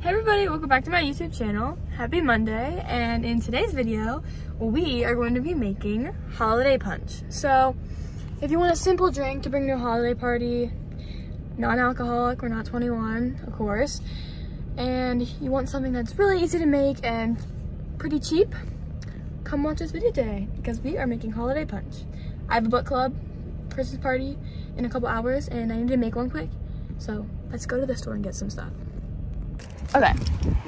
Hey everybody, welcome back to my YouTube channel. Happy Monday, and in today's video, we are going to be making holiday punch. So, if you want a simple drink to bring to a holiday party, non-alcoholic, we're not 21, of course, and you want something that's really easy to make and pretty cheap, come watch this video today, because we are making holiday punch. I have a book club, Christmas party in a couple hours, and I need to make one quick, so let's go to the store and get some stuff. Okay,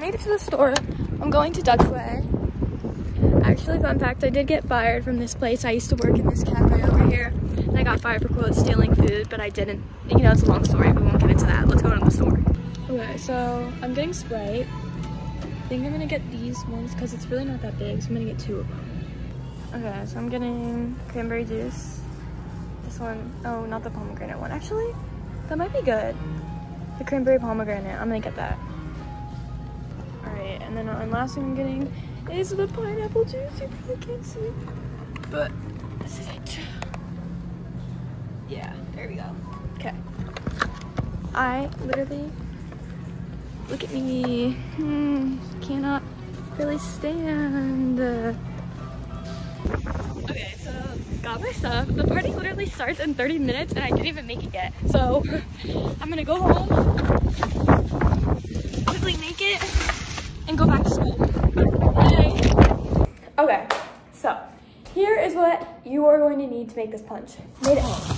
made it to the store. I'm going to Dutch Way. Actually, fun fact, I did get fired from this place. I used to work in this cafe over here, and I got fired for, quote, stealing food, but I didn't. You know, it's a long story, we won't get into that. Let's go to the store. Okay, so I'm getting Sprite. I think I'm gonna get these ones because it's really not that big, so I'm gonna get two of them. Okay, so I'm getting cranberry juice. This one, oh, not the pomegranate one. Actually, that might be good. The cranberry pomegranate, I'm gonna get that. And then last thing I'm getting is the pineapple juice. You probably can't see, but this is it. Yeah, there we go. Okay. I literally, look at me, hmm, cannot really stand. Okay, so got my stuff. The party literally starts in 30 minutes and I didn't even make it yet. So I'm gonna go home, quickly make it, and go back to school. Bye. Okay, so here is what you are going to need to make this punch. Made it home.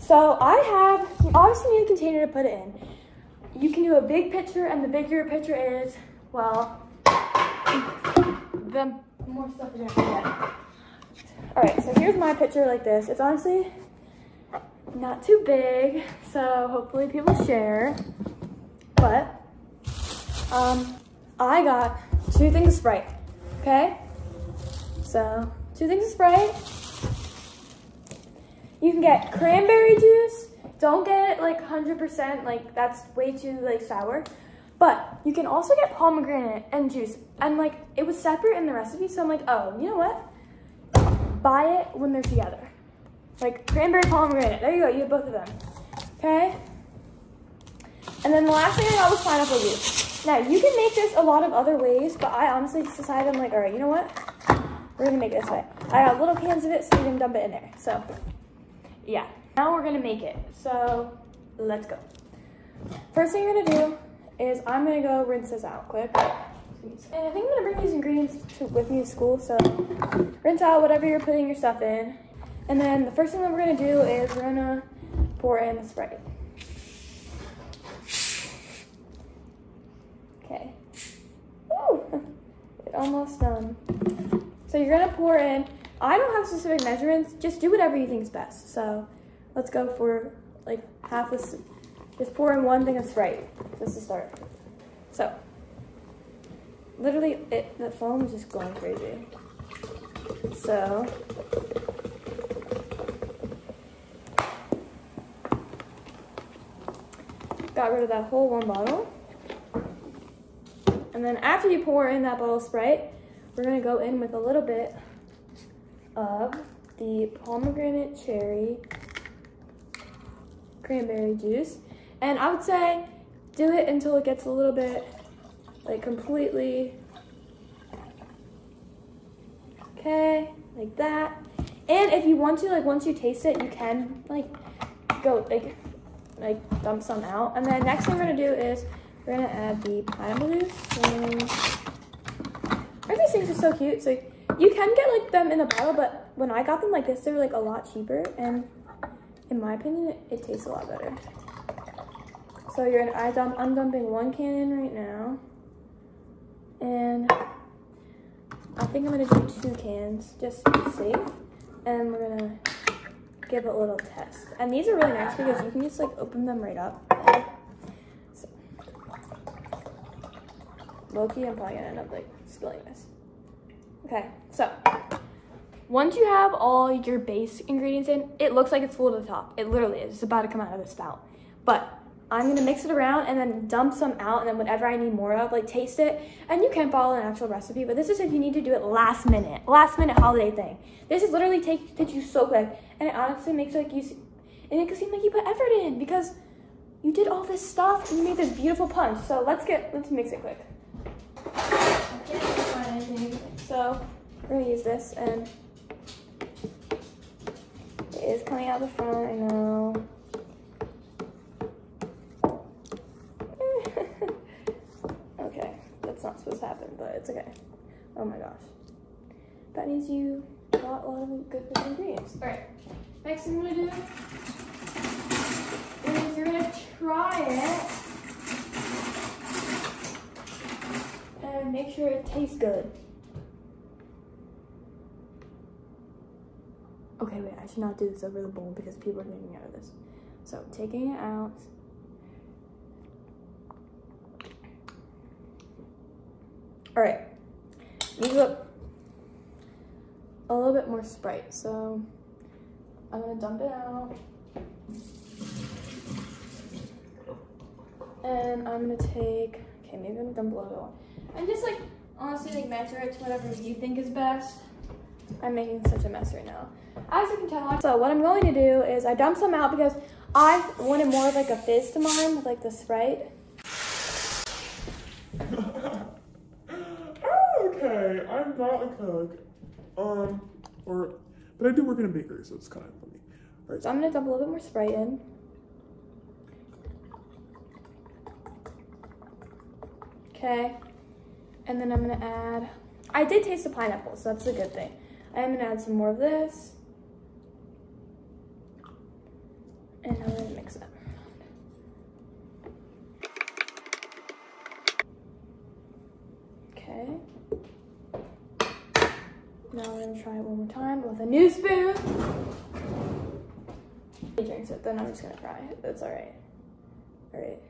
So I have, you obviously need a container to put it in. You can do a big pitcher and the bigger your pitcher is, well, the more stuff you're gonna get. All right, so here's my pitcher like this. It's honestly not too big, so hopefully people share. But um, I got two things of Sprite, okay? So two things of Sprite. You can get cranberry juice. Don't get it like 100%, like that's way too like sour. But you can also get pomegranate and juice. And like, it was separate in the recipe, so I'm like, oh, you know what? Buy it when they're together. Like cranberry pomegranate, there you go, you have both of them. Okay? And then the last thing I got was pineapple juice. Now, you can make this a lot of other ways, but I honestly just decided, I'm like, all right, you know what? We're gonna make it this way. I got little cans of it, so you can dump it in there. So, yeah. Now we're gonna make it. So, let's go. First thing you're gonna do is I'm gonna go rinse this out quick. And I think I'm gonna bring these ingredients to, with me to school, so rinse out whatever you're putting your stuff in. And then the first thing that we're gonna do is we're gonna pour in the Sprite. Okay. Woo! It's almost done. So you're gonna pour in, I don't have specific measurements, just do whatever you think is best. So let's go for like half this, just pour in one thing of Sprite, just to start. So, literally, it, the foam is just going crazy. So, got rid of that whole one bottle. And then after you pour in that bottle of Sprite, we're gonna go in with a little bit of the pomegranate cherry cranberry juice. And I would say do it until it gets a little bit like completely, okay, like that. And if you want to, like once you taste it, you can like go like, like dump some out. And then next thing we're gonna do is we're gonna add the pineapple juice. And these things are so cute. So you can get like them in a bottle, but when I got them like this, they were like a lot cheaper. And in my opinion, it, tastes a lot better. So you're gonna, I dump, I'm dumping one can in right now. And I think I'm gonna do two cans just to be safe. And we're gonna give it a little test. And these are really nice because you can just like open them right up. So, low-key, I'm probably gonna end up like spilling this. Okay, so once you have all your base ingredients in, it looks like it's full to the top. It literally is. It's about to come out of the spout. But I'm gonna mix it around and then dump some out and then whatever I need more of, like taste it. And you can follow an actual recipe, but this is if you need to do it last minute, last minute holiday thing. This is literally take, you so quick. And it honestly makes like you, and it can seem like you put effort in because you did all this stuff and you made this beautiful punch. So let's get, let's mix it quick. So we're gonna use this and it is coming out the front, I know. okay, that's not supposed to happen, but it's okay. Oh my gosh. That means you got a lot of good ingredients. All right, next thing I'm gonna do is you're gonna try it make sure it tastes good. Okay, wait, I should not do this over the bowl because people are getting out of this. So taking it out. All right, up a little bit more Sprite. So I'm gonna dump it out. And I'm gonna take, okay, maybe I'm gonna dump a little. And just like, honestly, like measure it to whatever you think is best. I'm making such a mess right now. As you can tell, so what I'm going to do is I dumped some out because I wanted more of like a fizz to mine with like the Sprite. okay, I'm not a cook. Um, or, but I do work in a bakery, so it's kind of funny. All right. So I'm gonna dump a little bit more Sprite in. Okay, and then I'm gonna add, I did taste the pineapple, so that's a good thing. I'm gonna add some more of this. And I'm gonna mix it. Okay. Now I'm gonna try it one more time with a new spoon. He drinks it, then I'm just gonna cry. That's all right. All right.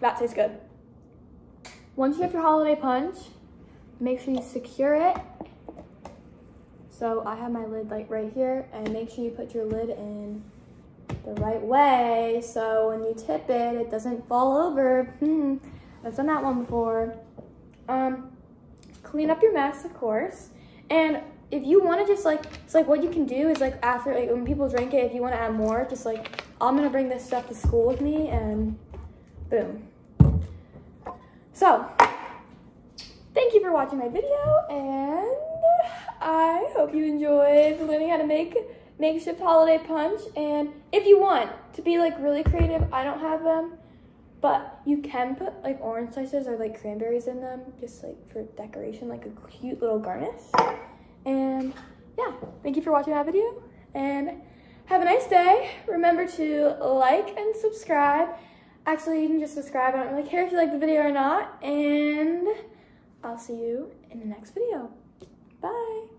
That tastes good. Once you have your holiday punch, make sure you secure it. So I have my lid like right here and make sure you put your lid in the right way so when you tip it, it doesn't fall over. Hmm, I've done that one before. Um, clean up your mess, of course. And if you want to just like, it's like what you can do is like after, like when people drink it, if you want to add more, just like, I'm going to bring this stuff to school with me and boom. So, thank you for watching my video and I hope you enjoyed learning how to make makeshift holiday punch. And if you want to be like really creative, I don't have them, but you can put like orange slices or like cranberries in them just like for decoration, like a cute little garnish. And yeah, thank you for watching that video and have a nice day. Remember to like and subscribe. Actually, you can just subscribe. I don't really care if you like the video or not. And I'll see you in the next video. Bye.